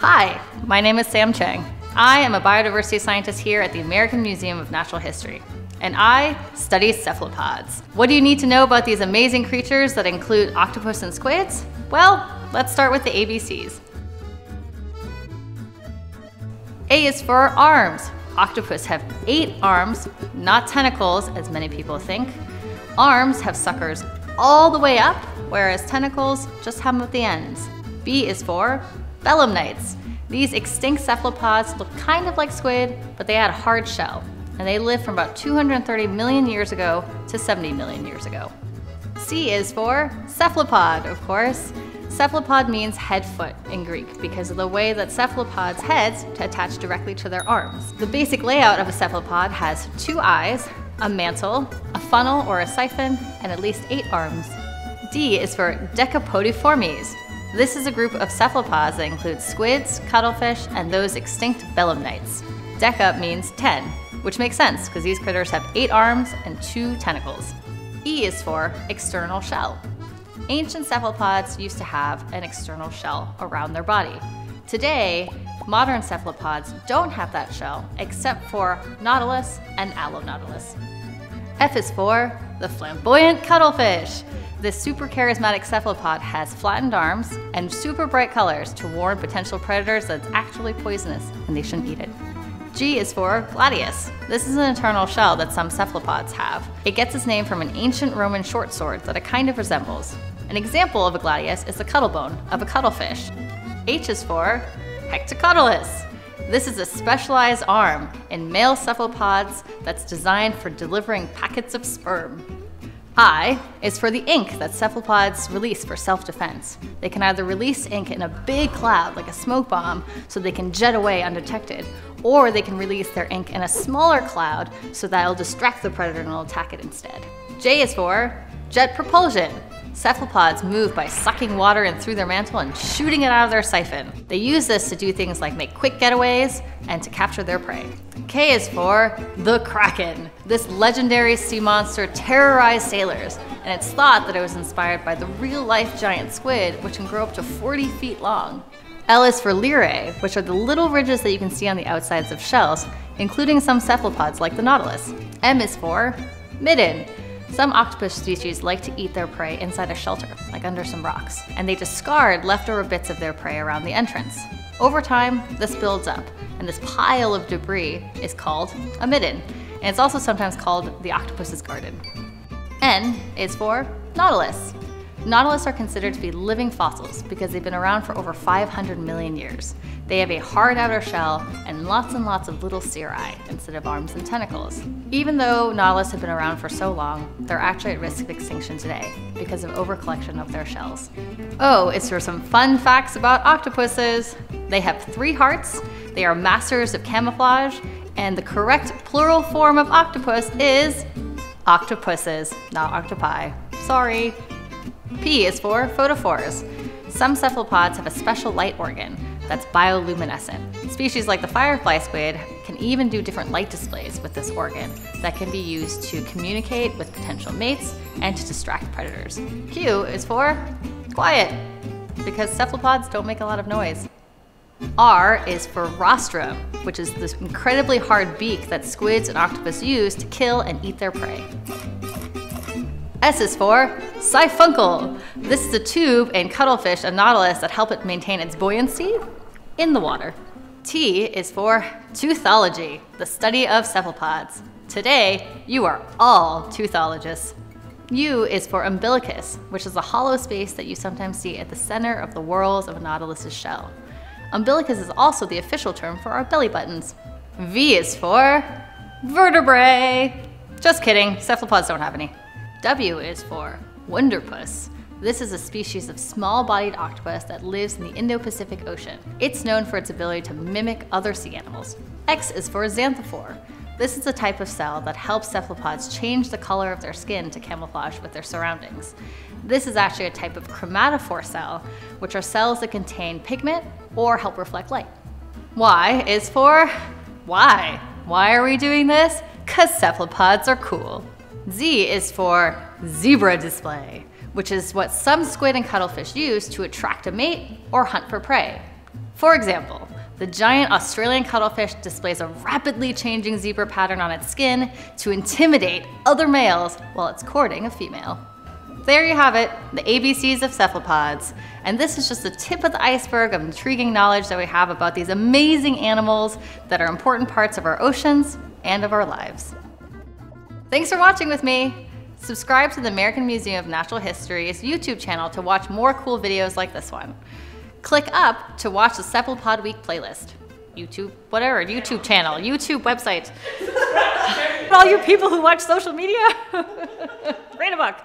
Hi, my name is Sam Cheng. I am a biodiversity scientist here at the American Museum of Natural History, and I study cephalopods. What do you need to know about these amazing creatures that include octopus and squids? Well, let's start with the ABCs. A is for arms. Octopus have eight arms, not tentacles as many people think. Arms have suckers all the way up, whereas tentacles just have them at the ends. B is for belemnites. These extinct cephalopods look kind of like squid, but they had a hard shell, and they lived from about 230 million years ago to 70 million years ago. C is for cephalopod, of course. Cephalopod means head foot in Greek because of the way that cephalopods' heads attach directly to their arms. The basic layout of a cephalopod has two eyes, a mantle, a funnel or a siphon, and at least eight arms. D is for Decapodiformes. This is a group of cephalopods that includes squids, cuttlefish, and those extinct belemnites. Deca means 10, which makes sense because these critters have eight arms and two tentacles. E is for external shell. Ancient cephalopods used to have an external shell around their body. Today, modern cephalopods don't have that shell except for Nautilus and Allonautilus. F is for the flamboyant cuttlefish. This super charismatic cephalopod has flattened arms and super bright colors to warn potential predators that it's actually poisonous and they shouldn't eat it. G is for gladius. This is an internal shell that some cephalopods have. It gets its name from an ancient Roman short sword that it kind of resembles. An example of a gladius is the cuttlebone of a cuttlefish. H is for Hectocotylus. This is a specialized arm in male cephalopods that's designed for delivering packets of sperm. I is for the ink that cephalopods release for self-defense. They can either release ink in a big cloud like a smoke bomb so they can jet away undetected, or they can release their ink in a smaller cloud so that it'll distract the predator and will attack it instead. J is for jet propulsion. Cephalopods move by sucking water in through their mantle and shooting it out of their siphon. They use this to do things like make quick getaways and to capture their prey. K is for the Kraken. This legendary sea monster terrorized sailors, and it's thought that it was inspired by the real-life giant squid, which can grow up to 40 feet long. L is for lirae, which are the little ridges that you can see on the outsides of shells, including some cephalopods like the nautilus. M is for midden. Some octopus species like to eat their prey inside a shelter, like under some rocks, and they discard leftover bits of their prey around the entrance. Over time, this builds up, and this pile of debris is called a midden, and it's also sometimes called the octopus's garden. N is for nautilus. Nautilus are considered to be living fossils because they've been around for over 500 million years. They have a hard outer shell and lots and lots of little cirri instead of arms and tentacles. Even though Nautilus have been around for so long, they're actually at risk of extinction today because of overcollection of their shells. Oh, is for some fun facts about octopuses. They have three hearts, they are masters of camouflage, and the correct plural form of octopus is octopuses, not octopi. Sorry. P is for photophores. Some cephalopods have a special light organ that's bioluminescent. Species like the firefly squid can even do different light displays with this organ that can be used to communicate with potential mates and to distract predators. Q is for quiet, because cephalopods don't make a lot of noise. R is for rostrum, which is this incredibly hard beak that squids and octopus use to kill and eat their prey. S is for siphuncle. This is a tube in cuttlefish and nautilus that help it maintain its buoyancy in the water. T is for teuthology, the study of cephalopods. Today, you are all teuthologists. U is for umbilicus, which is a hollow space that you sometimes see at the center of the whorls of a nautilus's shell. Umbilicus is also the official term for our belly buttons. V is for vertebrae. Just kidding, cephalopods don't have any. W is for wonderpus. This is a species of small-bodied octopus that lives in the Indo-Pacific Ocean. It's known for its ability to mimic other sea animals. X is for xanthophore. This is a type of cell that helps cephalopods change the color of their skin to camouflage with their surroundings. This is actually a type of chromatophore cell, which are cells that contain pigment or help reflect light. Y is for why? Why are we doing this? Cause cephalopods are cool. Z is for zebra display, which is what some squid and cuttlefish use to attract a mate or hunt for prey. For example, the giant Australian cuttlefish displays a rapidly changing zebra pattern on its skin to intimidate other males while it's courting a female. There you have it, the ABCs of cephalopods. And this is just the tip of the iceberg of intriguing knowledge that we have about these amazing animals that are important parts of our oceans and of our lives. Thanks for watching with me. Subscribe to the American Museum of Natural History's YouTube channel to watch more cool videos like this one. Click up to watch the Cephalopod Week playlist. YouTube, whatever, YouTube channel, YouTube website. all you people who watch social media, read a book.